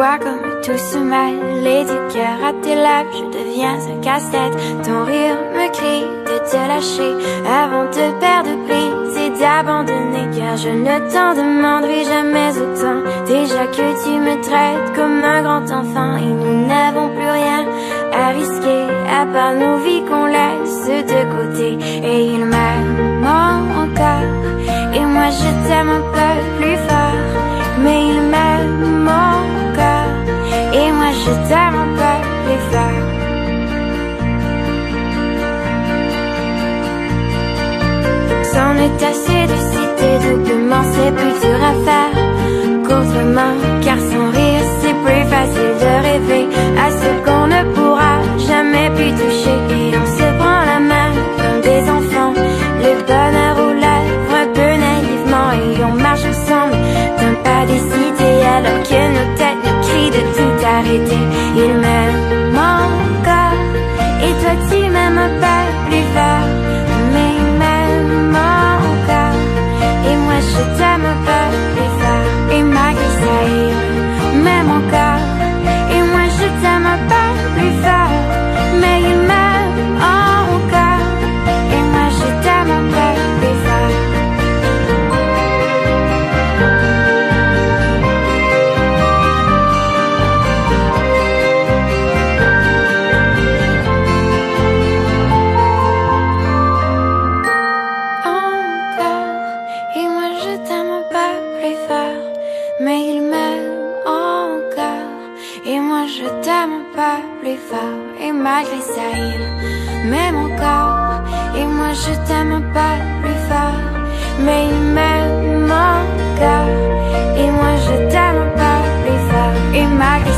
vois comme tout se mêle Les du cœur à tes lèvres Je deviens un casse-tête Ton rire me crie de te lâcher Avant de perdre prise et d'abandonner. Car je ne t'en demanderai jamais autant. Déjà que tu me traites comme un grand enfant Et nous n'avons plus rien à risquer À part nos vies est de citer doublement, c'est plus dur à faire qu'autrement Car sans rire c'est plus facile de rêver à ce qu'on ne pourra jamais plus toucher. Et on se prend la main comme des enfants, le bonheur aux lèvres un peu naïvement Et on marche ensemble d'un pas décidé alors que nos têtes nous crient de tout arrêter t'aime pas plus fort Et malgré ça il m'aime encore. Et moi je t'aime pas plus fort Mais il m'aime encore. Et moi je t'aime pas plus fort Et malgré